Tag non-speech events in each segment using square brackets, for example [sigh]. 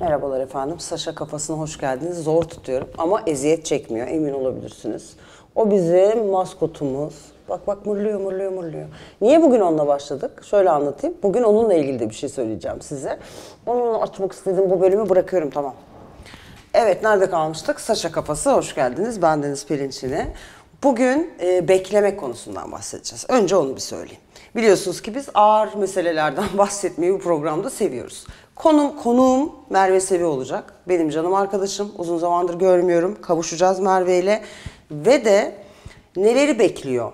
Merhabalar efendim. Saşa kafasına hoş geldiniz. Zor tutuyorum ama eziyet çekmiyor. Emin olabilirsiniz. O bizim maskotumuz. Bak bak mırlıyor mırlıyor mırlıyor. Niye bugün onunla başladık? Şöyle anlatayım. Bugün onunla ilgili de bir şey söyleyeceğim size. Onunla açmak istediğim bu bölümü bırakıyorum tamam. Evet nerede kalmıştık? Saşa kafası hoş geldiniz. Ben Deniz Pirinçini. Bugün e, beklemek konusundan bahsedeceğiz. Önce onu bir söyleyeyim. Biliyorsunuz ki biz ağır meselelerden [laughs] bahsetmeyi bu programda seviyoruz. Konum konuğum Merve Sevi olacak. Benim canım arkadaşım. Uzun zamandır görmüyorum. Kavuşacağız Merve ile. Ve de neleri bekliyor?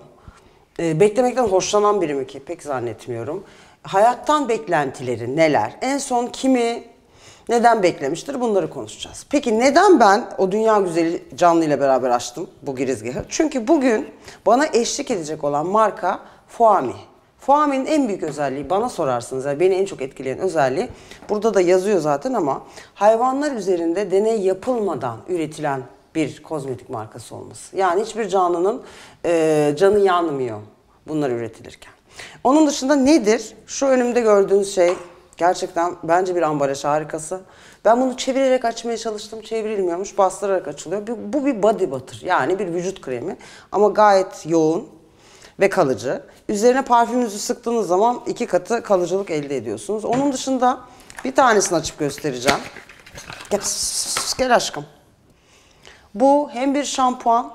E, beklemekten hoşlanan biri mi ki? Pek zannetmiyorum. Hayattan beklentileri neler? En son kimi neden beklemiştir? Bunları konuşacağız. Peki neden ben o dünya güzeli Canlı ile beraber açtım bu girizgahı? Çünkü bugün bana eşlik edecek olan marka Fuami. Fuami'nin en büyük özelliği bana sorarsınız, yani beni en çok etkileyen özelliği burada da yazıyor zaten ama hayvanlar üzerinde deney yapılmadan üretilen bir kozmetik markası olması. Yani hiçbir canlının e, canı yanmıyor bunlar üretilirken. Onun dışında nedir? Şu önümde gördüğünüz şey gerçekten bence bir ambalaj harikası. Ben bunu çevirerek açmaya çalıştım. Çevrilmiyormuş. Bastırarak açılıyor. Bu bir body butter. Yani bir vücut kremi. Ama gayet yoğun ve kalıcı. Üzerine parfümünüzü sıktığınız zaman iki katı kalıcılık elde ediyorsunuz. Onun dışında bir tanesini açıp göstereceğim. Gel, gel aşkım. Bu hem bir şampuan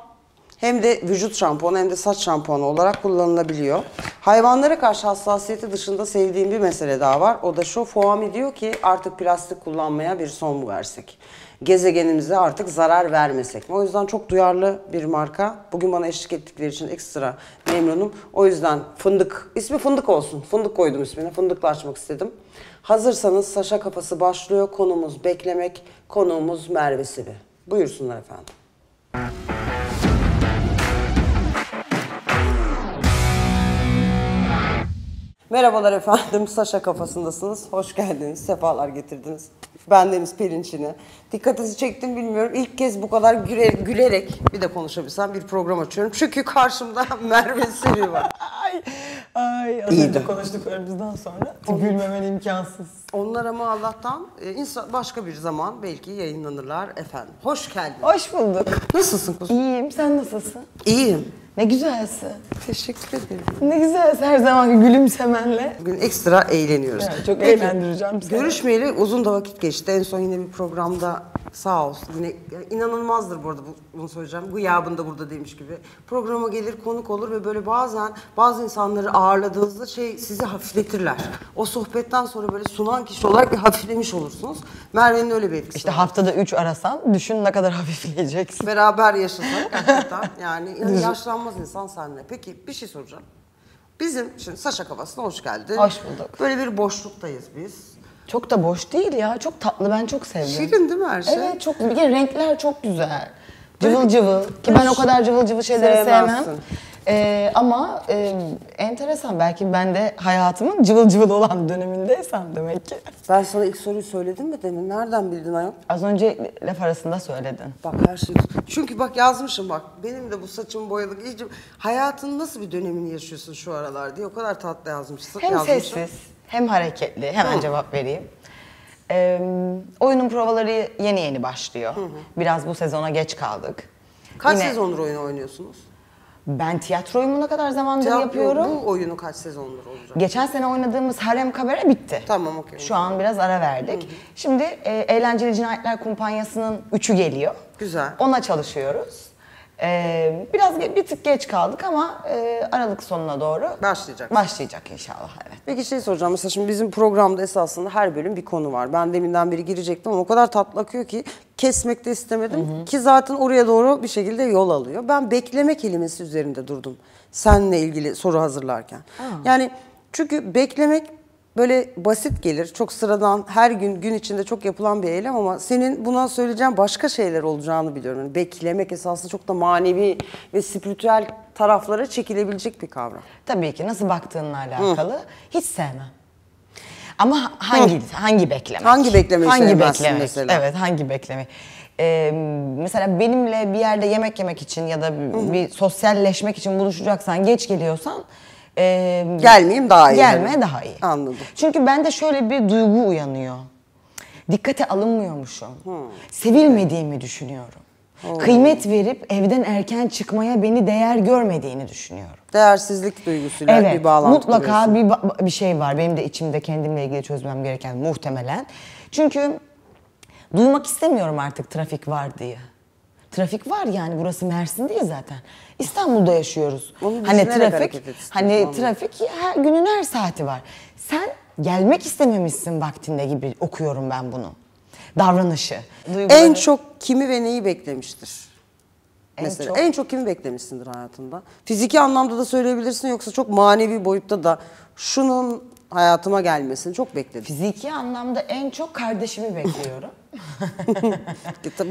hem de vücut şampuanı hem de saç şampuanı olarak kullanılabiliyor. Hayvanlara karşı hassasiyeti dışında sevdiğim bir mesele daha var. O da şu Fuami diyor ki artık plastik kullanmaya bir son mu versek? Gezegenimize artık zarar vermesek mi? O yüzden çok duyarlı bir marka. Bugün bana eşlik ettikleri için ekstra memnunum. O yüzden fındık, ismi fındık olsun. Fındık koydum ismini. Fındıkla açmak istedim. Hazırsanız Saşa Kafası başlıyor. Konumuz beklemek, konuğumuz Merve Sibi. Buyursunlar efendim. Merhabalar efendim, Saşa kafasındasınız. Hoş geldiniz, sefalar getirdiniz. Ben Deniz Perinçin'i. Dikkatinizi çektim bilmiyorum. İlk kez bu kadar güler, gülerek bir de konuşabilsem bir program açıyorum. Çünkü karşımda [laughs] Merve Sevi var. Ay, ay az önce konuştuklarımızdan sonra gülmemen imkansız. Onlar ama Allah'tan e, insan, başka bir zaman belki yayınlanırlar efendim. Hoş geldin. Hoş bulduk. Nasılsın kuzum? İyiyim, sen nasılsın? İyiyim. Ne güzelsin. Teşekkür ederim. Ne güzelsin her zamanki gülümsemenle. Bugün ekstra eğleniyoruz. Evet, çok Peki, eğlendireceğim seni. Görüşmeyeli uzun da vakit geçti. En son yine bir programda sağ olsun. Yine inanılmazdır bu arada bu- bunu söyleyeceğim. Gıyabında burada demiş gibi. Programa gelir konuk olur ve böyle bazen bazı insanları ağırladığınızda şey sizi hafifletirler. O sohbetten sonra böyle sunan kişi olarak bir hafiflemiş olursunuz. Merve'nin öyle bir etkisi İşte var. haftada üç arasan düşün ne kadar hafifleyeceksin. Beraber yaşasak [laughs] hakikaten yani yani yaşlanmaz insan seninle. Peki bir şey soracağım. Bizim şimdi Saşa Kafası'na hoş geldin. Hoş bulduk. Böyle bir boşluktayız biz. Çok da boş değil ya. Çok tatlı ben çok sevdim. Şirin değil mi her şey? Evet çok bir kere renkler çok güzel. Cıvıl cıvıl ki ben o kadar cıvıl cıvıl şeyleri Sevmezsin. sevmem. Ee, ama e, enteresan belki ben de hayatımın cıvıl cıvıl olan dönemindeysem demek ki. Ben sana ilk soruyu söyledim mi demin? Nereden bildin ayol? Az önce laf arasında söyledin. Bak her şey. Çünkü bak yazmışım bak. Benim de bu saçım boyalık iyice. Hayatın nasıl bir dönemini yaşıyorsun şu aralar diye o kadar tatlı yazmışsın. Hem yazmışım. sessiz hem hareketli. Hemen Hı. cevap vereyim. Ee, oyunun provaları yeni yeni başlıyor. Biraz bu sezona geç kaldık. Kaç Yine sezondur oyun oynuyorsunuz? Ben tiyatroyu ne kadar zamandır Tiyatro- yapıyorum. Bu oyunu kaç sezondur olacak? Geçen sene oynadığımız Harem Kabare bitti. Tamam okey. Şu an biraz ara verdik. Şimdi e, Eğlenceli Cinayetler Kumpanyası'nın üçü geliyor. Güzel. Ona çalışıyoruz. E, biraz ge- bir tık geç kaldık ama e, Aralık sonuna doğru Başlayacak. başlayacak inşallah. Evet. Peki şey soracağım. Mesela şimdi bizim programda esasında her bölüm bir konu var. Ben deminden beri girecektim ama o kadar tatlı akıyor ki kesmek de istemedim. Ki zaten oraya doğru bir şekilde yol alıyor. Ben bekleme kelimesi üzerinde durdum. Seninle ilgili soru hazırlarken. Yani çünkü beklemek böyle basit gelir. Çok sıradan her gün gün içinde çok yapılan bir eylem ama senin buna söyleyeceğin başka şeyler olacağını biliyorum. Yani beklemek esasında çok da manevi ve spiritüel taraflara çekilebilecek bir kavram. Tabii ki nasıl baktığınla alakalı hiç sevmem. Ama hangi hangi bekleme? Hangi beklemeyi Hangi beklemek? mesela? Evet, hangi bekleme? Ee, mesela benimle bir yerde yemek yemek için ya da bir, bir sosyalleşmek için buluşacaksan, geç geliyorsan e, Gelmeyeyim daha iyi. Gelme daha iyi. Anladım. Çünkü bende şöyle bir duygu uyanıyor. dikkate alınmıyormuşum. Sevilmediğimi düşünüyorum. Kıymet verip evden erken çıkmaya beni değer görmediğini düşünüyorum. Değersizlik duygusuyla Evet, bir bağlantı mutlaka kuruyorsun. bir, bir şey var. Benim de içimde kendimle ilgili çözmem gereken muhtemelen. Çünkü duymak istemiyorum artık trafik var diye. Trafik var yani burası Mersin değil zaten. İstanbul'da yaşıyoruz. Onu hani trafik, hani anladım. trafik her günün her saati var. Sen gelmek istememişsin vaktinde gibi okuyorum ben bunu. Davranışı. En duyguları. çok kimi ve neyi beklemiştir? En Mesela çok- en çok kimi beklemişsindir hayatında? Fiziki anlamda da söyleyebilirsin yoksa çok manevi boyutta da şunun hayatıma gelmesini çok bekledim. Fiziki anlamda en çok kardeşimi bekliyorum.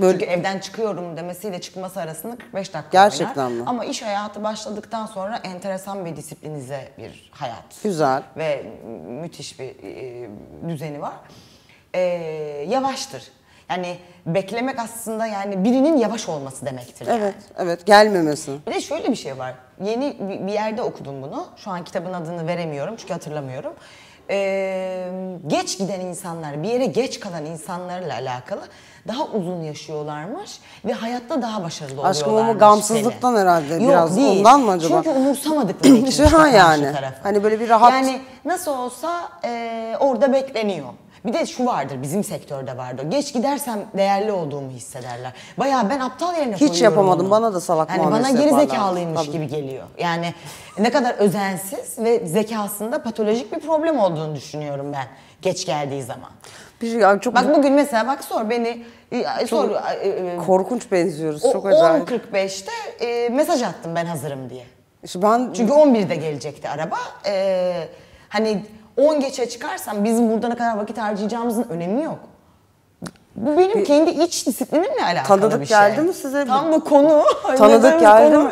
Böyle Çünkü evden çıkıyorum demesiyle çıkması arasında 45 dakika Gerçekten oynar. mi? Ama iş hayatı başladıktan sonra enteresan ve disiplinize bir hayat. Güzel. Ve mü- müthiş bir e, düzeni var. E, yavaştır. Yani beklemek aslında yani birinin yavaş olması demektir. yani. evet, evet gelmemesi. Bir de şöyle bir şey var. Yeni bir bir yerde okudum bunu. Şu an kitabın adını veremiyorum çünkü hatırlamıyorum. Ee, geç giden insanlar, bir yere geç kalan insanlarla alakalı daha uzun yaşıyorlarmış ve hayatta daha başarılı Aşkım oluyorlarmış. ama gamsızlıktan seni. herhalde Yok, biraz değil. ondan mı acaba? Çünkü umursamadıkları [laughs] için ha yani. tarafı. Hani böyle bir rahat- Yani nasıl olsa e, orada bekleniyor. Bir de şu vardır bizim sektörde vardır. Geç gidersem değerli olduğumu hissederler. Bayağı ben aptal yerine Hiç koyuyorum yapamadım, onu. bana da salak yani bana geri zekalıymış Tabii. gibi geliyor. Yani ne kadar özensiz ve zekasında patolojik bir problem olduğunu düşünüyorum ben geç geldiği zaman. Bir şey, yani çok Bak bugün mesela bak sor beni e, sor e, e, korkunç benziyoruz. o- çok acayip. 10.45'te e, mesaj attım ben hazırım diye. İşte ben Çünkü 11'de gelecekti araba. Ee, hani 10 geçe çıkarsam bizim burada ne kadar vakit harcayacağımızın önemi yok. Bu benim kendi iç disiplinimle alakalı Tanıdık bir şey. geldi mi size? Tam bu konu. Tanıdık [laughs] geldi mi?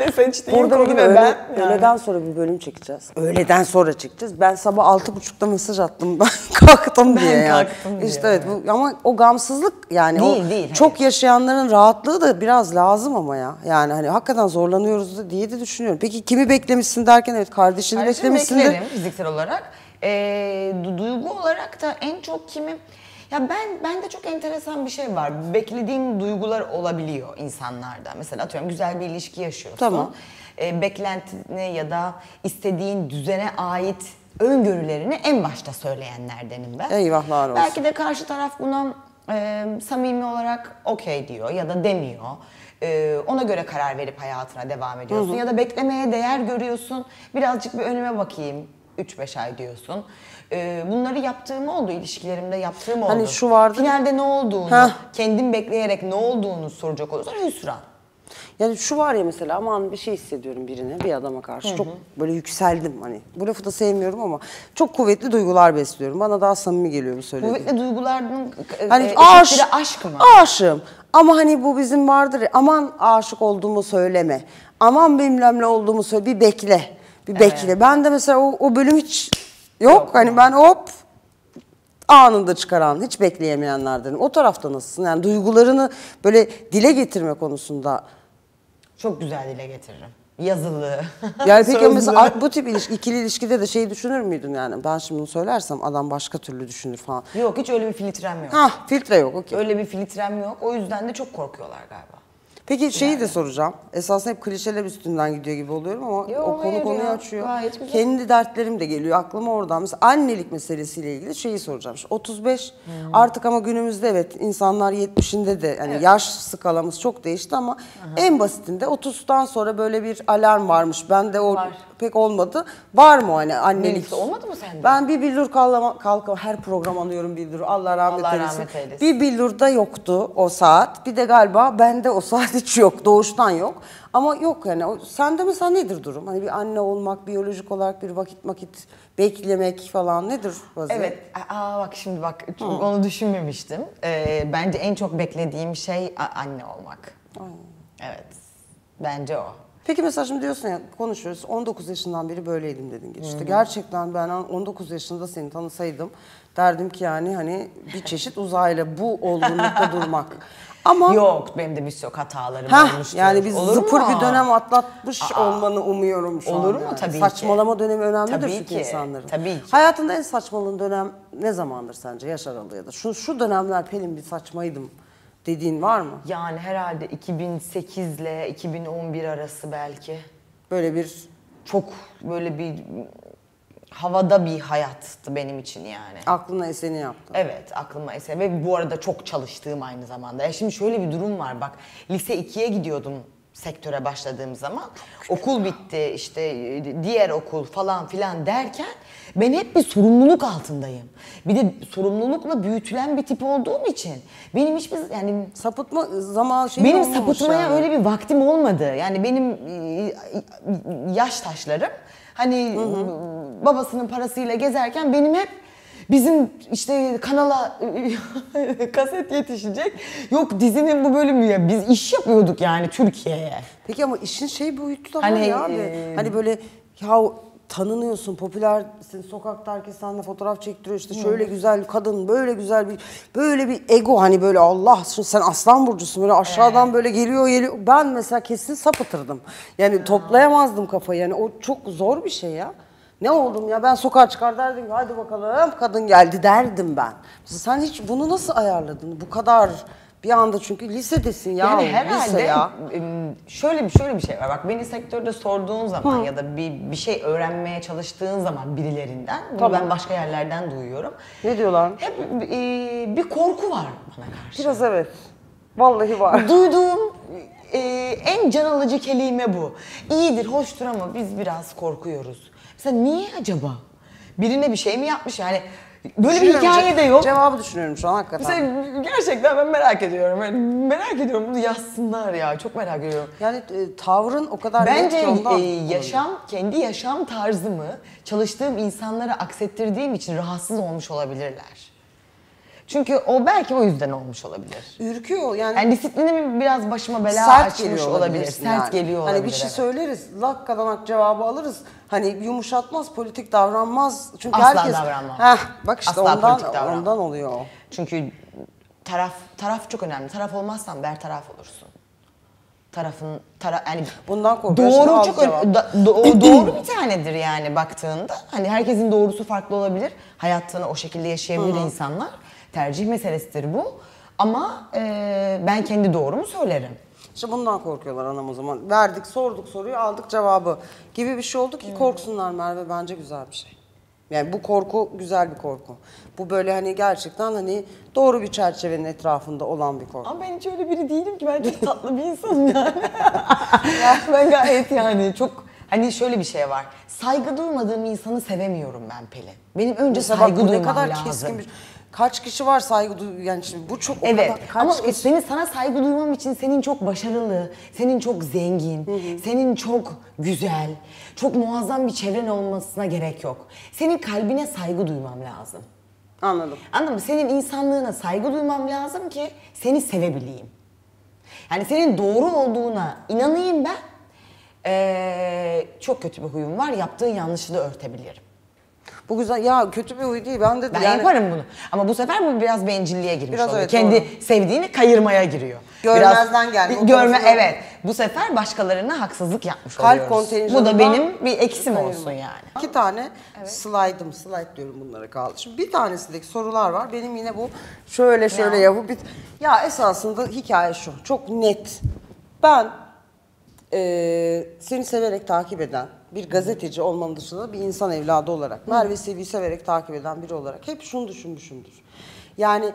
Burada konu bir öğle, ben. yani. öğleden sonra bir bölüm çekeceğiz. Öğleden sonra çekeceğiz. Ben sabah altı buçukta mesaj attım. [laughs] Ben kalktım Ben diye yani. kalktım diye, İşte evet bu, ama o gamsızlık yani o Değil, değil, çok hayır. yaşayanların rahatlığı da biraz lazım ama ya. Yani hani hakikaten zorlanıyoruz diye de düşünüyorum. Peki kimi beklemişsin derken evet kardeşini Kardeşimi beklemişsindir. beklerim fiziksel olarak. Du- duygu olarak da en çok kimi... Ya ben bende çok enteresan bir şey var. Beklediğim duygular olabiliyor insanlarda. Mesela atıyorum güzel bir ilişki yaşıyorsun. Tamam. Ee, beklentine ya da istediğin düzene ait öngörülerini en başta söyleyenlerdenim ben. Eyvahlar olsun. Belki de karşı taraf buna e, samimi olarak okey diyor ya da demiyor. E, ona göre karar verip hayatına devam ediyorsun. Ya da beklemeye değer görüyorsun. Birazcık bir önüme bakayım. 3-5 ay diyorsun. E, bunları yaptığım oldu, ilişkilerimde yaptığım oldu. Hani şu vardı- Finalde ne olduğunu, Heh. kendim bekleyerek ne olduğunu soracak olursan hüsran. Yani şu var ya mesela aman bir şey hissediyorum birine, bir adama karşı. Çok böyle yükseldim hani. Bu lafı da sevmiyorum ama çok kuvvetli duygular besliyorum. Bana daha samimi geliyor bu söylediğin. Kuvvetli duyguların e, Hani e, aş, aşk mı? Aşığım. Ama hani bu bizim vardır ya, aman aşık olduğumu söyleme. Aman bilmem ne olduğumu söyle. Bir bekle. Bir bekle. Ben de mesela o, o bölüm hiç yok. Yok hani ben hop anında çıkaran, hiç bekleyemeyenlerdenim. O tarafta nasılsın? Yani duygularını böyle dile getirme konusunda. Çok güzel dile getiririm. Yazılı. Yani peki [laughs] mesela bu tip ilişki, ikili ilişkide de şey düşünür müydün yani? Ben şimdi bunu söylersem adam başka türlü düşünür falan. Yok hiç öyle bir filtrem yok. Hah filtre yok okey. Öyle bir filtrem yok. O yüzden de çok korkuyorlar galiba. Peki şeyi de soracağım. Esasında hep klişeler üstünden gidiyor gibi oluyorum ama Yo, o konu konuyu ya. açıyor. Gayet güzel. Kendi dertlerim de geliyor aklıma oradan. Mesela annelik meselesiyle ilgili şeyi soracağım. Şu 35 Hmm. artık ama günümüzde evet insanlar 70'inde de hani yaş skalamız çok değişti ama en basitinde 30'dan sonra böyle bir alarm varmış. Ben de o Var. pek olmadı. Var mı hani annelik? Melis'te olmadı mı sende? Ben bir billur kalkama, kalkama her program alıyorum billur. Allah rahmet Allah eylesin. rahmet eylesin. Bir billurda yoktu o saat. Bir de galiba bende o saat hiç yok. Doğuştan yok. Ama yok yani. O- Sende mesela nedir durum? Hani bir anne olmak, biyolojik olarak bir vakit vakit beklemek falan nedir vaziyet? Evet. Aa bak şimdi bak çok onu düşünmemiştim. Ee, bence en çok beklediğim şey anne olmak. Evet. Bence o. Peki mesela şimdi diyorsun ya konuşuyoruz 19 yaşından beri böyleydim dedin geçti. Gerçekten ben 19 yaşında seni tanısaydım derdim ki yani hani bir çeşit uzaylı bu olgunlukta durmak. [laughs] Ama Yok benim de birçok hatalarım Heh, olmuştur. yani biz Olur zıpır mu? bir dönem atlatmış olmanı umuyorum şu Olur mu? yani. Tabii ki. Saçmalama dönemi önemlidir Tabii çünkü ki, insanların. tabii ki. Hayatında en saçmalığın dönem ne zamandır sence yaş aralığı ya da şu, şu dönemler Pelin bir saçmaydım dediğin var mı? Yani herhalde 2008 ile 2011 arası belki. Böyle bir Çok böyle bir havada bir hayattı benim için yani. aklına eseni yaptın. Evet aklıma eser ve bu arada çok çalıştığım aynı zamanda. Ya şimdi şöyle bir durum var bak lise 2'ye gidiyordum sektöre başladığım zaman. Okul bitti işte diğer okul falan filan derken ben hep bir sorumluluk altındayım. Bir de sorumlulukla büyütülen bir tip olduğum için benim hiçbir yani Sapıtma zaman şey benim sapıtmaya yani. öyle bir vaktim olmadı. Yani benim e, yaş taşlarım hani babasının parasıyla gezerken benim hep bizim işte kanala [laughs] kaset yetişecek. Yok dizinin bu bölümü ya biz iş yapıyorduk yani Türkiye'ye. Peki ama işin şey boyutu da var Hani, ya abi. e, Hani böyle ya tanınıyorsun, popülersin, sokakta herkes seninle fotoğraf çektiriyor işte şöyle güzel kadın, böyle güzel bir böyle bir ego hani böyle Allah şimdi sen aslan burcusun böyle aşağıdan böyle geliyor geliyor. Ben mesela kesin sapıtırdım. Yani toplayamazdım kafayı yani o çok zor bir şey ya. Ne oldum ya ben sokağa çıkar derdim hadi bakalım kadın geldi derdim ben. Mesela sen hiç bunu nasıl ayarladın? Bu kadar bir anda çünkü lisedesin ya. Yani lise herhalde ya. em, şöyle bir şöyle bir şey var. Bak beni sektörde sorduğun zaman ya da bir bir şey öğrenmeye çalıştığın zaman birilerinden, bunu Tamam. ben başka yerlerden duyuyorum. Ne diyorlar? Hep e, bir korku var bana karşı. Biraz evet. Vallahi var. [laughs] Duyduğum e, en can alıcı kelime bu. İyidir, hoştur ama biz biraz korkuyoruz. Mesela niye acaba? Birine bir şey mi yapmış yani? Böyle bir hikaye de yok. Cevabı düşünüyorum şu an hakikaten. Mesela gerçekten ben merak ediyorum. Yani merak ediyorum bunu yazsınlar ya. Çok merak ediyorum. Yani e, tavrın o kadar Bence e, yaşam, kendi yaşam tarzımı çalıştığım insanlara aksettirdiğim için rahatsız olmuş olabilirler. Çünkü o belki o yüzden olmuş olabilir. Ürküyor yani. Yani disiplinim biraz başıma bela sert açmış geliyor olabilir. Sert yani. geliyor olabilir. Hani bir şey evet. söyleriz, lak kadanak cevabı alırız. Hani yumuşatmaz, politik davranmaz. Çünkü Asla herkes... davranmam. Heh, bak işte Asla ondan, ondan oluyor. Çünkü taraf taraf çok önemli. Taraf olmazsan bertaraf olursun. Tarafın tara yani Bundan korkuyorsun, al Doğru çok da- do- doğru bir tanedir yani baktığında. Hani herkesin doğrusu farklı olabilir. Hayatını o şekilde yaşayabilir insanlar. Tercih meselesidir bu. Ama e, ben kendi doğrumu söylerim. İşte bundan korkuyorlar anam o zaman. Verdik, sorduk soruyu, aldık cevabı gibi bir şey oldu ki korksunlar Merve. Bence güzel bir şey. Yani bu korku güzel bir korku. Bu böyle hani gerçekten hani doğru bir çerçevenin etrafında olan bir korku. Ama ben hiç öyle biri değilim ki. Ben çok tatlı bir insanım yani. [laughs] ben gayet yani çok... Hani şöyle bir şey var. Saygı duymadığım insanı sevemiyorum ben Pelin. Benim önce Mesela saygı bak bu ne duymam kadar lazım. keskin bir... Kaç kişi var saygı duy... Yani şimdi bu çok o Evet kadar... Kaç ama kişi... senin sana saygı duymam için senin çok başarılı, senin çok zengin, senin çok güzel, çok muazzam bir çevren olmasına gerek yok. Senin kalbine saygı duymam lazım. Anladım. Anladın mı? Senin insanlığına saygı duymam lazım ki seni sevebileyim. Yani senin doğru olduğuna inanayım ben. Ee, çok kötü bir huyum var. Yaptığın yanlışı da örtebilirim. Bu güzel. Ya kötü bir huy değil. Ben de Ben yani... yaparım bunu. Ama bu sefer bu biraz bencilliğe girmiş Biraz oluyor. evet, Kendi doğru. sevdiğini kayırmaya giriyor. Görmezden gelme, Görme evet. Bu sefer başkalarına haksızlık yapmış Kalp oluyoruz. Bu da benim bir eksim olsun yani. İki tane slide'ım, slide diyorum bunlara kaldı. Şimdi bir tanesindeki sorular var. Benim yine bu şöyle şöyle Ya. yapıp bit. Ya esasında hikaye şu. Çok net. Ben eee, seni severek takip eden bir gazeteci olmanın dışında bir insan evladı olarak, Merve Sevi'yi severek takip eden biri olarak hep şunu düşünmüşümdür. Yani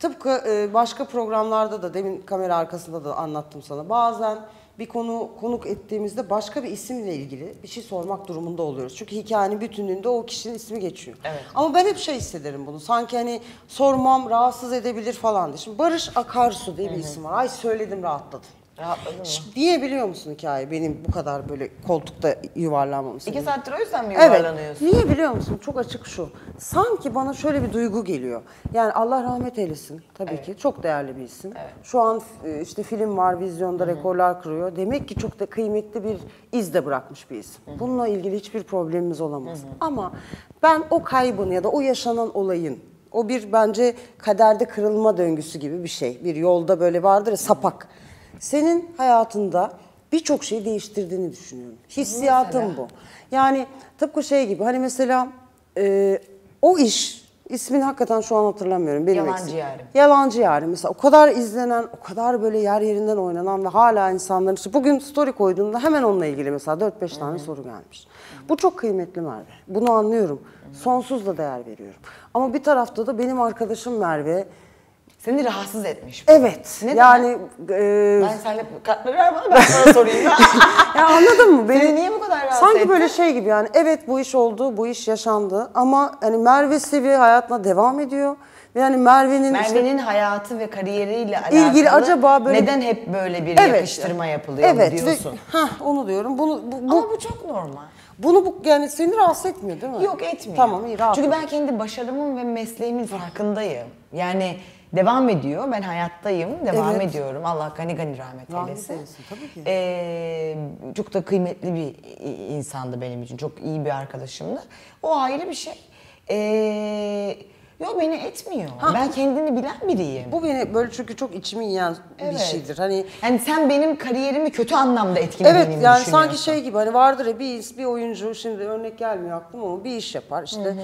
tıpkı e, başka programlarda da demin kamera arkasında da anlattım sana. Bazen bir konu konuk ettiğimizde başka bir isimle ilgili bir şey sormak durumunda oluyoruz. Çünkü hikayenin bütünlüğünde o kişinin ismi geçiyor. Evet. Ama ben hep şey hissederim bunu. Sanki hani sormam rahatsız edebilir falan diye. Şimdi Barış Akarsu diye bir isim var. Ay söyledim rahatladım. Rahatladın mı? Biliyor musun hikaye benim bu kadar böyle koltukta yuvarlanmam İki saattir o yüzden mi Evet. yuvarlanıyorsun? Niye biliyor musun? Çok açık şu. Sanki bana şöyle bir duygu geliyor. Yani Allah rahmet eylesin tabii ki. Çok değerli bir isim. Şu an e, işte film var, vizyonda rekorlar kırıyor. Demek ki çok da kıymetli bir iz de bırakmış bir isim. Bununla ilgili hiçbir problemimiz olamaz. Ama ben o kaybın ya da o yaşanan olayın O bir bence kaderde kırılma döngüsü gibi bir şey. Bir yolda böyle vardır ya sapak. Senin hayatında birçok şeyi değiştirdiğini düşünüyorum. Hissiyatım bu. Yani tıpkı şey gibi hani mesela e, o iş ismini hakikaten şu an hatırlamıyorum. Benim Yalancı eksik. Yarim. Yalancı Yarim mesela o kadar izlenen, o kadar böyle yer yerinden oynanan ve hala insanların işte bugün story koyduğunda hemen onunla ilgili mesela 4-5 tane soru gelmiş. Bu çok kıymetli Merve. Bunu anlıyorum. Sonsuz da değer veriyorum. Ama bir tarafta da benim arkadaşım Merve Seni rahatsız etmiş. evet Neden? yani e, Ben seninle kartları ver bana ben sana sorayım. [laughs] ya anladın mı? Beni, Seni niye bu kadar rahatsız Sanki etti? böyle şey gibi yani evet bu iş oldu, bu iş yaşandı ama hani Merve Sevi hayatına devam ediyor. Yani Merve'nin işte Merve'nin hayatı ve kariyeriyle alakalı İlgili acaba böyle- neden hep böyle bir Evet. yakıştırma yapılıyor evet, diyorsun. Hah, onu diyorum. Bunu bu, bu, Ama bu çok normal. bunu bu yani seni rahatsız etmiyor değil mi? Yok etmiyor. Tamam iyi rahat. Çünkü ben kendi başarımın ve mesleğimin farkındayım. Yani devam ediyor. Ben hayattayım. Devam Evet. ediyorum. Allah gani gani rahmet, Rahmet eylesin. eylesin, tabii ki. Ee, çok da kıymetli bir insandı benim için. Çok iyi bir arkadaşımdı. O ayrı bir şey. Ee, yok beni etmiyor. Ben kendini bilen biriyim. bu beni böyle çünkü çok içimi yiyen bir Evet. şeydir. Hani Yani sen benim kariyerimi kötü anlamda etkilediğini Evet mi yani düşünüyorsun? sanki şey gibi hani vardır ya bir, bir oyuncu şimdi örnek gelmiyor aklıma ama bir iş yapar işte.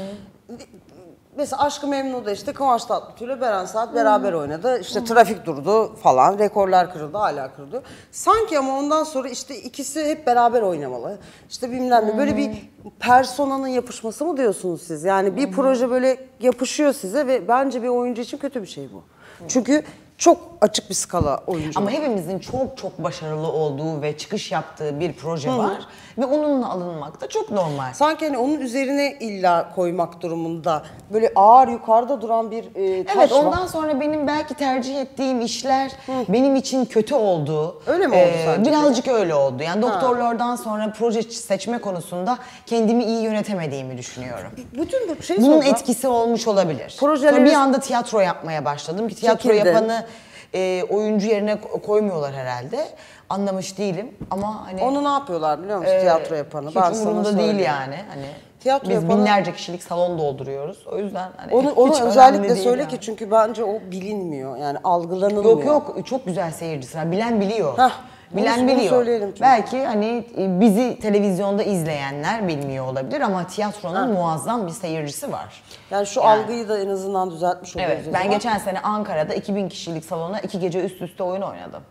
Mesela Aşkı Memnu'da işte Kıvanç Tatlıtuğ ile Beren Saat beraber oynadı. İşte trafik durdu falan, rekorlar kırıldı, hala kırıldı. Sanki ama ondan sonra işte ikisi hep beraber oynamalı. İşte bilmem ne böyle bir personanın yapışması mı diyorsunuz siz? Yani bir proje böyle yapışıyor size ve bence bir oyuncu için kötü bir şey bu. Çünkü çok açık bir skala oyuncu. Ama hepimizin çok çok başarılı olduğu ve çıkış yaptığı bir proje var. Ve onunla alınmak da çok normal. Sanki hani onun üzerine illa koymak durumunda böyle ağır yukarıda duran bir e, taş Evet var. ondan sonra benim belki tercih ettiğim işler benim için kötü oldu. Öyle mi oldu sence? Birazcık öyle oldu. Yani doktorlardan sonra proje seçme konusunda kendimi iyi yönetemediğimi düşünüyorum. Bütün bu şey Bunun soracağım. etkisi olmuş olabilir. Projeleri- Sonra bir anda tiyatro yapmaya başladım ki tiyatro Çekildin. yapanı e, oyuncu yerine ko- koymuyorlar herhalde. Anlamış değilim ama hani Onu ne yapıyorlar biliyor musun e, tiyatro yapanı? hiç Ben umurumda değil yani. Hani Tiyatro biz yapanı- binlerce kişilik salon dolduruyoruz. O yüzden hani Onu, onu özellikle söyle yani. ki çünkü bence o bilinmiyor. Yani algılanılmıyor. Yok yok çok güzel seyircisi. Bilen biliyor. Hah, Bilen bunu- biliyor. söyleyelim çünkü. Belki hani e, bizi televizyonda izleyenler bilmiyor olabilir ama tiyatronun muazzam bir seyircisi var. Yani şu Yani. algıyı da en azından düzeltmiş oluyoruz. Evet ben zaman. geçen sene Ankara'da 2000 kişilik salona iki gece üst üste oyun oynadım.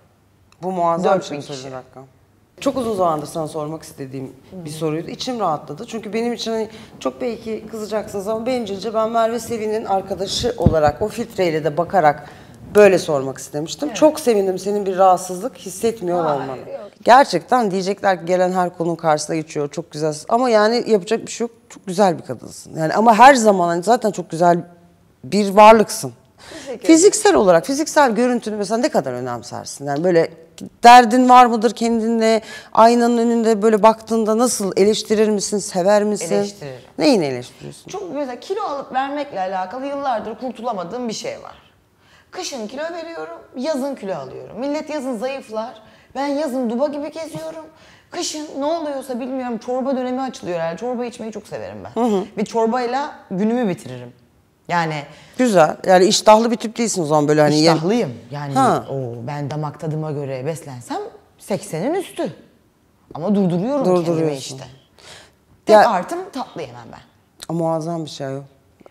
Bu muazzam bir 4000 şey kişi. dakika. Çok uzun zamandır sana sormak istediğim bir soruydu. İçim rahatladı. Çünkü benim için hani çok belki kızacaksınız ama bencilce ben Merve Sevin'in arkadaşı olarak o filtreyle de bakarak böyle sormak istemiştim. Çok sevindim senin bir rahatsızlık hissetmiyor olmanı. Gerçekten diyecekler ki gelen her konunun karşısına geçiyor. Çok güzel. Ama yani yapacak bir şey yok. Çok güzel bir kadınsın. Yani ama her zaman hani zaten çok güzel bir varlıksın. Fiziksel olarak, fiziksel görüntünü mesela ne kadar önemsersin? Yani böyle derdin var mıdır kendinle? Aynanın önünde böyle baktığında nasıl eleştirir misin, sever misin? Eleştiririm. Neyini eleştiriyorsun? Çok mesela kilo alıp vermekle alakalı yıllardır kurtulamadığım bir şey var. Kışın kilo veriyorum, yazın kilo alıyorum. Millet yazın zayıflar. Ben yazın duba gibi geziyorum. Kışın ne oluyorsa bilmiyorum çorba dönemi açılıyor herhalde. Çorba içmeyi çok severim ben. Bir çorbayla günümü bitiririm. Yani Güzel. Yani iştahlı bir tip değilsin o zaman böyle hani iştahlıyım. Yani Ha. o ben damak tadıma göre beslensem 80'in üstü. Ama durduruyorum kendimi işte. Tek Ya- artım tatlı yemem ben. Muazzam bir şey o.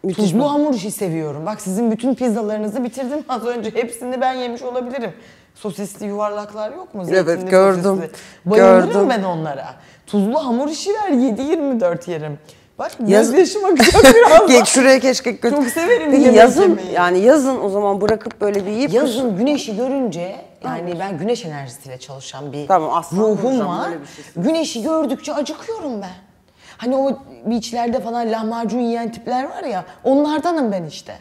Müthiş Tuzlu hamur işi seviyorum. Bak sizin bütün pizzalarınızı bitirdim [laughs] az önce. Hepsini ben yemiş olabilirim. Sosisli yuvarlaklar yok mu? Evet, Zeytinli gördüm. sosisli. Bayılırım Gördüm. ben onlara. Tuzlu hamur işi ver 7-24 yerim. Bak Yaz- gözyaşım akacak biraz. Şuraya keşke götür. Çok severim Peki yazın yemeyi. yani yazın o zaman bırakıp böyle bir yiyip Yazın güneşi görünce yani ben güneş enerjisiyle çalışan bir Tamam, ruhum var. bir şeysin. Güneşi gördükçe acıkıyorum ben. Hani o beachlerde falan lahmacun yiyen tipler var ya onlardanım ben işte.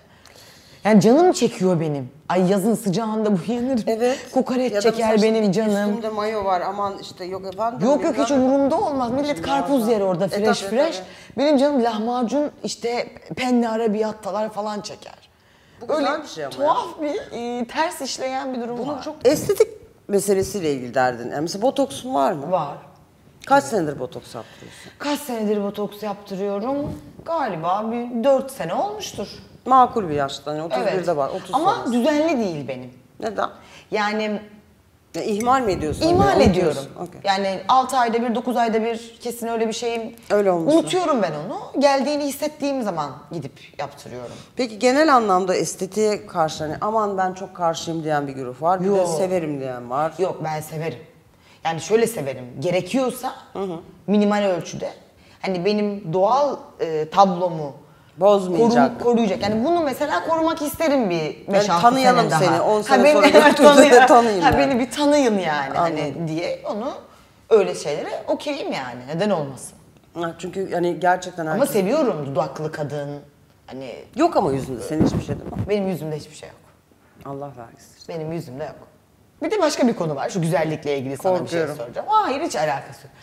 Yani canım çekiyor benim. Ay yazın sıcağında bu yenir. Evet. Kokoreç Ya çeker benim canım. Üstümde mayo var aman işte yok efendim. Yok yok hiç umurumda olmaz. Millet karpuz yer orada E, fresh tabii, fresh. tabii. Benim canım lahmacun işte penne arabiyattalar falan çeker. Bu Öyle bir şey ama ya. tuhaf bir e, ters işleyen bir durum Bunun var. çok estetik meselesiyle ilgili derdin. Yani mesela botoksun var mı? Var. Kaç senedir botoks yaptırıyorsun? Kaç senedir botoks yaptırıyorum? Galiba bir 4 sene olmuştur. Makul bir yaşta. Hani 31'de Evet. var. 30 Ama sonrası. düzenli değil benim. Neden? Yani Ya, ihmal mi ediyorsun? Yani ediyorum. unutuyorsun. Okey. Yani 6 ayda bir, 9 ayda bir kesin öyle bir şeyim. Öyle olması. Unutuyorum ben onu. Geldiğini hissettiğim zaman gidip yaptırıyorum. Peki genel anlamda estetiğe karşı hani aman ben çok karşıyım diyen bir grup var. Bir de severim diyen var. Yok ben severim. Yani şöyle severim. Gerekiyorsa minimal ölçüde. Hani benim doğal e, tablomu Bozmayacak. koru- koruyacak. Yani bunu mesela korumak isterim bir 5-6 Yani tanıyalım sene seni, 10 Ha, sene beni- sonra götürdüğünde [laughs] tanıyın. Ha, yani. Beni bir tanıyın yani Anladım. hani diye onu öyle şeylere okeyim yani. Neden olmasın? Ha, Çünkü hani gerçekten Ama herkes... seviyorum dudaklı kadın. Hani Yok ama yüzünde senin hiçbir şey değil mi? benim yüzümde hiçbir şey yok. Allah vergisi. Benim yüzümde yok. Bir de başka bir konu var. Şu güzellikle ilgili sana bir şey Korkuyorum. soracağım. Hayır hiç alakası yok.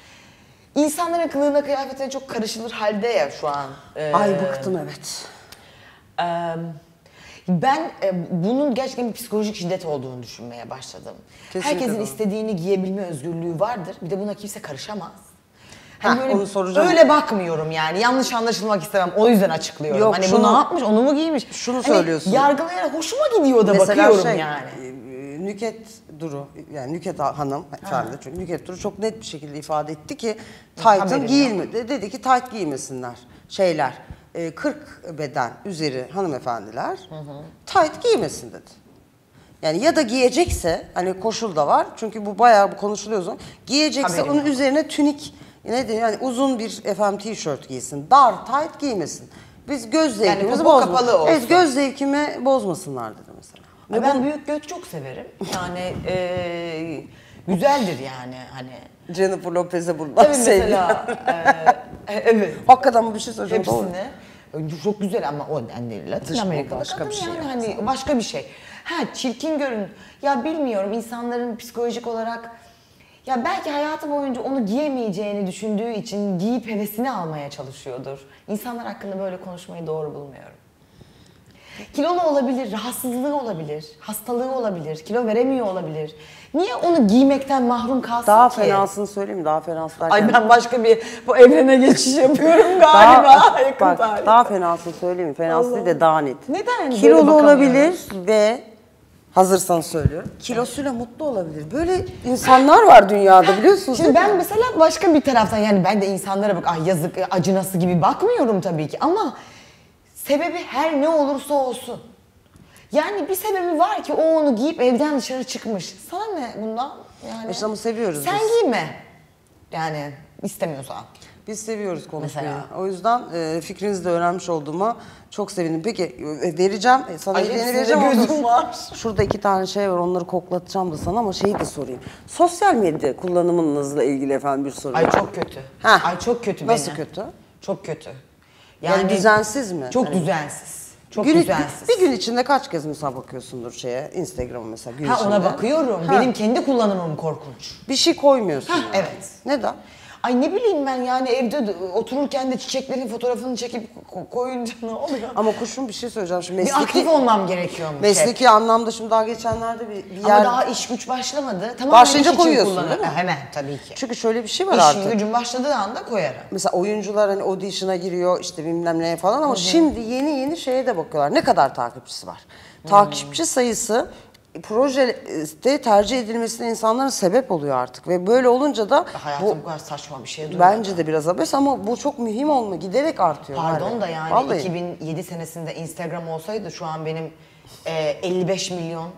İnsanların kılığına kıyafetine çok karışılır halde ya şu an. Ee, Ay bıktım evet. e, ben e, bunun gerçekten bir psikolojik şiddet olduğunu düşünmeye başladım. Kesinlikle Herkesin doğru. istediğini giyebilme özgürlüğü vardır. Bir de buna kimse karışamaz. Heh, onu soracağım. Öyle bakmıyorum yani. Yanlış anlaşılmak istemem. O yüzden açıklıyorum. Yok, hani şunu- bu ne yapmış, onu mu giymiş? Şunu Hani söylüyorsun. Yargılayarak hoşuma gidiyor da Mesela bakıyorum şey, yani. Nüket Duru, yani Nüket Hanım efendi çünkü Nüket Duru çok net bir şekilde ifade etti ki yok. giyilme, de- dedi ki tight giymesinler şeyler. e, 40 beden üzeri hanımefendiler tight giymesin dedi. Yani ya da giyecekse hani koşul da var çünkü bu bayağı bu konuşuluyor zaman. Giyecekse Haberim onun yok. üzerine tünik ne diyeyim yani uzun bir efendim tişört giysin. Dar tight giymesin. Biz göz zevkimizi popo bozmasın. kapalı olsun. Evet göz zevkimi bozmasınlar dedi mesela. Ay ben büyük göt çok severim. Yani e, güzeldir yani hani. Jennifer Lopez'e buradan Tabii mesela e, e, evet. Hakikaten bir şey söyleyeceğim. doğru. Hepsini. Çok güzel ama o yani Latin Amerika'da başka kadın bir şey yani hani başka bir şey. Ha çirkin görün. Ya bilmiyorum insanların psikolojik olarak ya belki hayatı boyunca onu giyemeyeceğini düşündüğü için giyip hevesini almaya çalışıyordur. İnsanlar hakkında böyle konuşmayı doğru bulmuyorum. Kilolu olabilir, rahatsızlığı olabilir, hastalığı olabilir, kilo veremiyor olabilir. Niye onu giymekten mahrum kalsın Daha ki? fenasını söyleyeyim mi? Daha fenası derken. Ay ben başka bir bu evrene geçiş yapıyorum daha, galiba yakın bak, tarihte. daha fenasını söyleyeyim mi? Fenası değil de daha net. Neden? Kilolu olabilir ve hazırsan söylüyorum. Kilosuyla mutlu olabilir. Böyle insanlar var dünyada biliyorsunuz. Şimdi ben mesela başka bir taraftan yani ben de insanlara bak ay yazık acınası gibi bakmıyorum tabii ki ama sebebi her ne olursa olsun. Yani bir sebebi var ki o onu giyip evden dışarı çıkmış. Sana ne bundan? Yani ama seviyoruz Sen biz. giyme. Yani istemiyorsan. Biz seviyoruz konuşmayı. Mesela. O yüzden e, fikrinizi de öğrenmiş olduğuma çok sevindim. Peki e, vereceğim. e, Sana Ay, hediyeni hepsinde vereceğim. ama gözüm [laughs] var. Şurada iki tane şey var onları koklatacağım da sana ama şeyi de sorayım. Sosyal medya kullanımınızla ilgili efendim bir soru. Ay çok kötü. Heh. Ay çok kötü Nasıl benim. kötü? Çok kötü. Yani düzensiz mi? Çok Hani- düzensiz. Çok Gün- düzensiz. Bir, gün içinde kaç kez mesela bakıyorsundur şeye Instagram'a mesela gün Ha içinde? ona bakıyorum. Ha. Benim kendi kullanımım korkunç. Bir şey koymuyorsun. Ha, yani. evet. Neden? Ay ne bileyim ben yani evde de otururken de çiçeklerin fotoğrafını çekip ko- koyunca ne oluyor? Ama kuşum bir şey söyleyeceğim şimdi bir mesleki, aktif olmam gerekiyormuş. hep. mesleki anlamda şimdi daha geçenlerde bir, bir Ama yer... daha iş güç başlamadı. Tamamen Başlayınca koyuyorsun, değil mi? Hemen tabii ki. Çünkü şöyle bir şey var İşin artık. gücün başladığı anda koyarım. Mesela oyuncular hani audition'a giriyor işte bilmem neye falan ama şimdi yeni yeni şeye de bakıyorlar. Ne kadar takipçisi var? Takipçi sayısı projede tercih edilmesine insanların sebep oluyor artık ve böyle olunca da Hayatım bu bu kadar saçma bir şey duymadım. bence de biraz abes ama bu çok mühim olma giderek artıyor. Pardon hala. da yani Vallahi. 2007 senesinde Instagram olsaydı şu an benim e, 55 milyon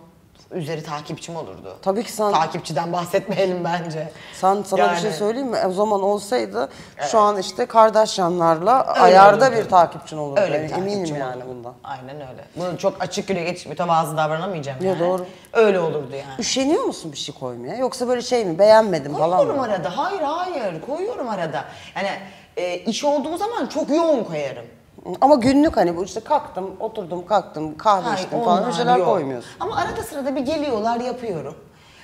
üzeri takipçim olurdu. Tabii ki sen- Takipçiden bahsetmeyelim bence. Sen sana bir şey Yani- söyleyeyim mi? O zaman olsaydı şu an işte Kardashianlarla ayarda olurdu. bir takipçin olurdu. Öyle bir Yani takipçim eminim yani olurdu. bundan. Aynen öyle. Bunu çok açık yürekli geçip mütevazı davranamayacağım Ya yani. doğru. Öyle olurdu yani. Üşeniyor musun bir şey koymaya? Yoksa böyle şey mi beğenmedim falan Koyuyorum arada. Hayır hayır. Koyuyorum arada. Yani e, iş olduğu zaman çok yoğun koyarım. Ama günlük hani bu işte kalktım, oturdum, kalktım, kahve Hayır, içtim falan onlar bir şeyler yok. koymuyorsun. Ama arada sırada bir geliyorlar yapıyorum.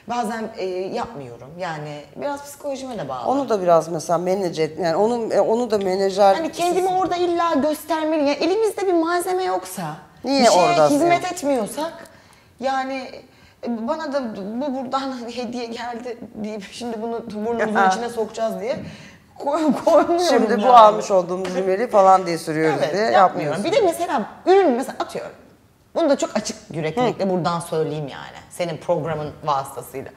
Bazen e, yapmıyorum. Yani biraz psikolojime de bağlı. Onu da biraz mesela manage et, yani onu e, onu da menajer. Hani kendimi orada illa göstermeliyim. Yani elimizde bir malzeme yoksa, Niye bir şeye oradasın? hizmet etmiyorsak yani e, bana da bu buradan [laughs] hediye geldi deyip şimdi bunu burnumuzun [laughs] içine sokacağız diye Koy, [laughs] koymuyorum Şimdi bu yani. almış olduğumuz rimeli falan diye sürüyoruz Evet, diye yapmıyorum. Bir de mesela ürün mesela atıyorum. Bunu da çok açık yüreklilikle buradan söyleyeyim yani. Senin programın vasıtasıyla.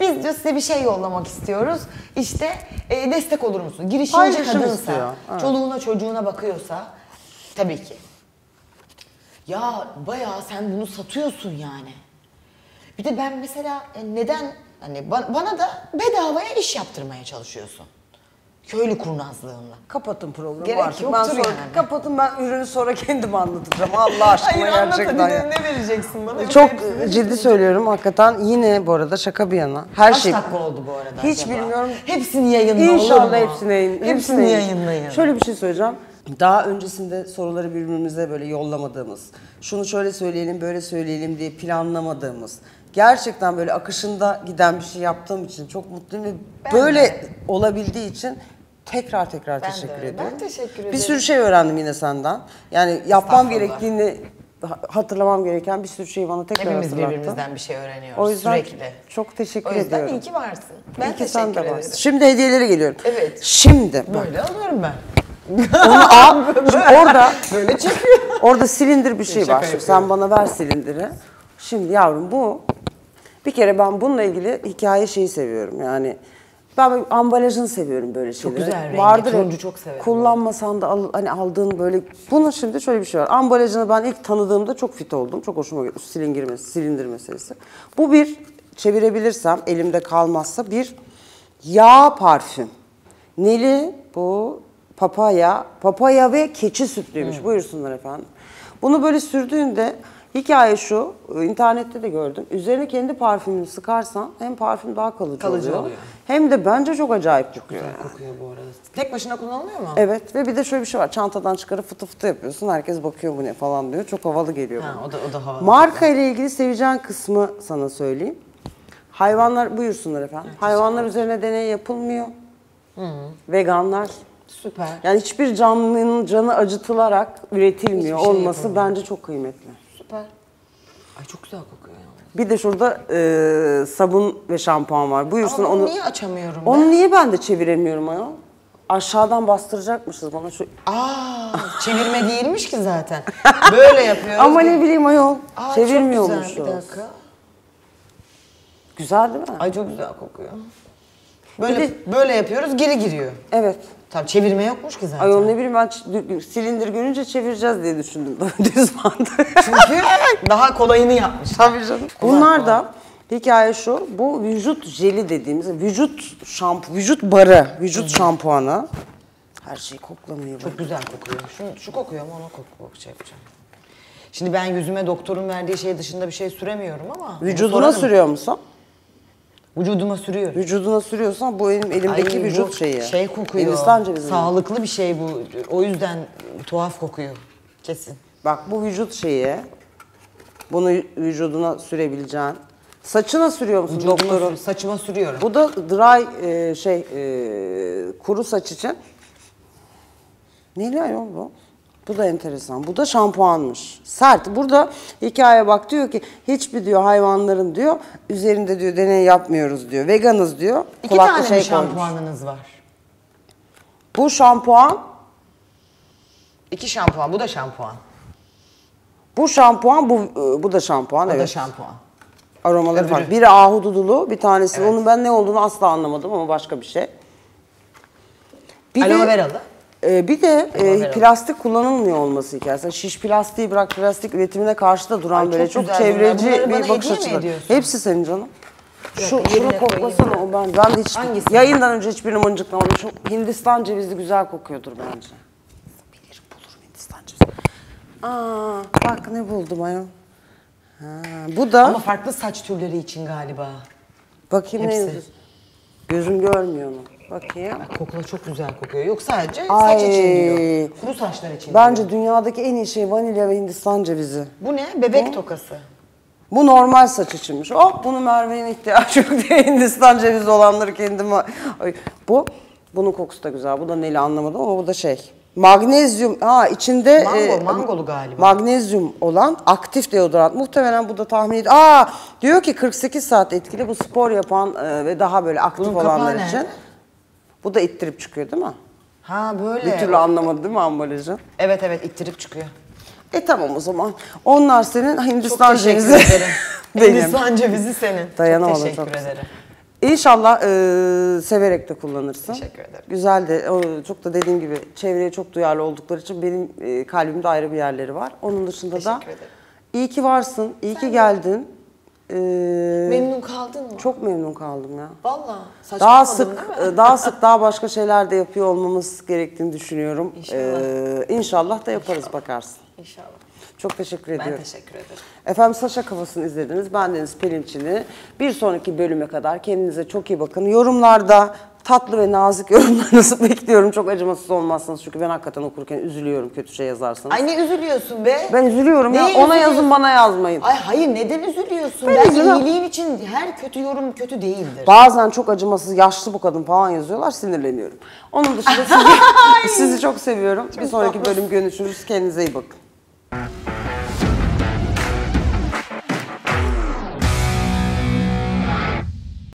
Biz diyor size bir şey yollamak istiyoruz. İşte e, destek olur musun? Girişimci Paylaşım kadınsa, istiyor, evet. çoluğuna çocuğuna bakıyorsa tabii ki. Ya bayağı sen bunu satıyorsun yani. Bir de ben mesela e, neden hani ba- bana da bedavaya iş yaptırmaya çalışıyorsun. Köylü kurnazlığımla. Kapatın programı Gerek artık. yoktur ben sonra, yani. Kapatın ben ürünü sonra kendim anlatacağım. Allah aşkına gerçekten. ya. ne vereceksin bana? Çok ciddi söylüyorum hakikaten yine bu arada şaka bir yana. Her Kaç şey dakika oldu bu arada Hiç acaba? bilmiyorum. Hepsini yayınla olur İnşallah mu? hepsini yayın, Hepsini yayınlayın. Şöyle bir şey söyleyeceğim. Daha öncesinde soruları birbirimize böyle yollamadığımız, şunu şöyle söyleyelim, böyle söyleyelim diye planlamadığımız, gerçekten böyle akışında giden bir şey yaptığım için çok mutluyum ve böyle olabildiği için tekrar tekrar Ben de teşekkür öyle. ediyorum. Ben teşekkür Bir ederim. sürü şey öğrendim yine senden. Yani yapmam gerektiğini ha- hatırlamam gereken bir sürü şey bana tekrar Hepimiz hatırlattı. birbirimizden bir şey öğreniyoruz O yüzden sürekli. çok teşekkür O yüzden ediyorum. iyi ki varsın. Ben İyi ki sen de ederim. varsın. Şimdi hediyelere geliyorum. Evet. Şimdi bak. Böyle alıyorum ben. Onu al. [laughs] Orada Böyle çekiyor. orada silindir bir şey Şaka var. Yapıyorum. sen bana ver silindiri. Şimdi yavrum bu bir kere ben bununla ilgili hikaye şeyi seviyorum. Yani ben ambalajını seviyorum böyle şeyleri. güzel rengi, Vardır turuncu çok severim. Kullanmasan da al, hani aldığın böyle bunun şimdi şöyle bir şey var. Ambalajını ben ilk tanıdığımda çok fit oldum. Çok hoşuma gitti. Silindir, silindir meselesi. Bu bir çevirebilirsem elimde kalmazsa bir yağ parfüm. Neli bu papaya, papaya ve keçi sütlüymüş. Buyursunlar efendim. Bunu böyle sürdüğünde hikaye şu, internette de gördüm. Üzerine kendi parfümünü sıkarsan hem parfüm daha kalıcı, Kalıcı oluyor. oluyor. Hem de bence çok acayip kokuyor. yani. Kokuyor bu arada. Tek başına kullanılıyor mu? Evet ve bir de şöyle bir şey var. Çantadan çıkarıp fıtı fıtı yapıyorsun. Herkes bakıyor bu ne falan diyor. Çok havalı geliyor Ha, bana. o da o da havalı. Marka ile ilgili seveceğin kısmı sana söyleyeyim. Hayvanlar buyursunlar efendim. Hayvanlar üzerine deney yapılmıyor. Veganlar. Süper. Yani hiçbir canlının canı acıtılarak üretilmiyor Hiçbir şey olması yapılmıyor. bence çok kıymetli. Süper. Ay çok güzel kokuyor ya. Bir de şurada e, sabun ve şampuan var. Buyursun Ama onu. onu niye açamıyorum ben? Onu niye ben de çeviremiyorum ayol? Aşağıdan bastıracakmışız bana şu. Aa, [laughs] çevirme değilmiş ki zaten. Böyle yapıyoruz. Ama ne bileyim ayol. Aa, çok Çevirmiyormuşuz. güzel, bir dakika. Güzel değil mi? Ay çok güzel kokuyor. Böyle Bir böyle yapıyoruz geri giriyor. Evet. Tabii çevirme yokmuş ki zaten. Ayol ne bileyim ben silindir görünce çevireceğiz diye düşündüm. [laughs] Düz bandı. Çünkü [laughs] daha kolayını yapmış. Tabii canım. Bunlar da hikaye şu. Bu vücut jeli dediğimiz vücut şampu, vücut barı, vücut şampuanı. Her şeyi koklamayı bak. Çok güzel kokuyor. Şu, şu kokuyor ama ona koku koku yapacağım. Şimdi ben yüzüme doktorun verdiği şey dışında bir şey süremiyorum ama. Vücuduna sürüyor musun? Vücuduma sürüyorum. Vücuduna sürüyorsan bu benim elimdeki Ay, vücut bu şeyi. Şey kokuyor. Hindistan cevizi. Sağlıklı bir şey bu. O yüzden tuhaf kokuyor. Kesin. Bak bu vücut şeyi. Bunu vücuduna sürebileceğin. Saçına sürüyor musun Vücuduma doktorun? sür- saçıma sürüyorum. Bu da dry e, şey e, kuru saç için. Neyli ayol bu? Bu da enteresan. Bu da şampuanmış. Sert. Burada hikaye bak diyor ki hiçbir diyor hayvanların diyor üzerinde diyor deney yapmıyoruz diyor. Veganız diyor. İki Kulaklı tane şey mi şampuanınız var? Bu şampuan, İki şampuan. Bu da şampuan. bu şampuan, bu bu da şampuan Bu da evet. şampuan. Aromaları Öbürü. farklı. Biri ahududulu, bir tanesi onun ben ne olduğunu asla anlamadım ama başka bir şey. Bir Aloe veralı. Ee, bir de e, plastik kullanılmıyor olması hikayesi. Şiş plastiği bırak plastik üretimine karşı da duran Ay, böyle çok çok, bunlar. çevreci bir bakış ediyorsun? Hepsi senin canım. Şu, dakika, şunu koklasana o ben. Ben de hiç Hangisi? yayından önce hiçbirini mıncıklamadım. Şu Hindistan cevizi güzel kokuyordur bence. Bilirim bulurum Hindistan cevizi. Aa, bak ne buldum ayol. Ha, bu da Ama farklı saç türleri için galiba. bakayım ne hepsi. yazıyor. Gözüm görmüyor onu. Bakayım. Bak kokla çok güzel kokuyor. Yok sadece Ay. saç için diyor. Kuru saçlar için Bence diyor. dünyadaki en iyi şey vanilya ve Hindistan cevizi. Bu ne? Bebek tokası. Bu normal saç içinmiş. Hop bunu Merve'nin ihtiyacı yok diye [laughs] Hindistan cevizi olanları kendime... Ay, bu, bunun kokusu da güzel. Bu da neli anlamadım ama bu da şey. Magnezyum, ha içinde... Mango, mangolu galiba. Magnezyum olan aktif deodorant. Muhtemelen bu da tahmin ed- Aa diyor ki 48 saat etkili bu spor yapan e, ve daha böyle aktif Bunun olanlar için. Bu da ittirip çıkıyor değil mi? Ha böyle. Bir türlü anlamadı değil mi ambalajı? Evet evet ittirip çıkıyor. E tamam o zaman. Onlar senin Çok Hindistan teşekkür cevizi. ederim. [laughs] Benim. Hindistan cevizi senin. Dayanamadım, Çok teşekkür çok ederim. İnşallah e, severek de kullanırsın. Teşekkür ederim. Güzel de o, çok da dediğim gibi çevreye çok duyarlı oldukları için benim e, kalbimde ayrı bir yerleri var. Onun dışında da Teşekkür ederim. iyi ki varsın, iyi ki geldin. E, Memnun kaldın mı? çok memnun kaldım ya. Valla. Daha sık e, daha sık daha başka şeyler de yapıyor olmamız gerektiğini düşünüyorum. İnşallah. E, inşallah da yaparız bakarsın. İnşallah. Çok teşekkür Ben ediyorum. teşekkür ederim. Efendim Saşa Kafası'nı izlediniz. Ben Deniz Pelinçini. Bir sonraki bölüme kadar kendinize çok iyi bakın. Yorumlarda tatlı ve nazik [laughs] yorumlarınızı bekliyorum. Çok acımasız olmazsanız çünkü ben hakikaten okurken üzülüyorum kötü şey yazarsanız. Ay ne üzülüyorsun be? Ben üzülüyorum ya. Neye Ona üzülüyorsun? yazın bana yazmayın. Ay hayır neden üzülüyorsun? Ben Belki üzülüyorum. iyiliğin için her kötü yorum kötü değildir. Bazen çok acımasız yaşlı bu kadın falan yazıyorlar sinirleniyorum. Onun dışında [laughs] sizi, sizi çok seviyorum. bir sonraki tatlısın. bölüm görüşürüz. Kendinize iyi bakın.